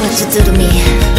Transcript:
what you do to me.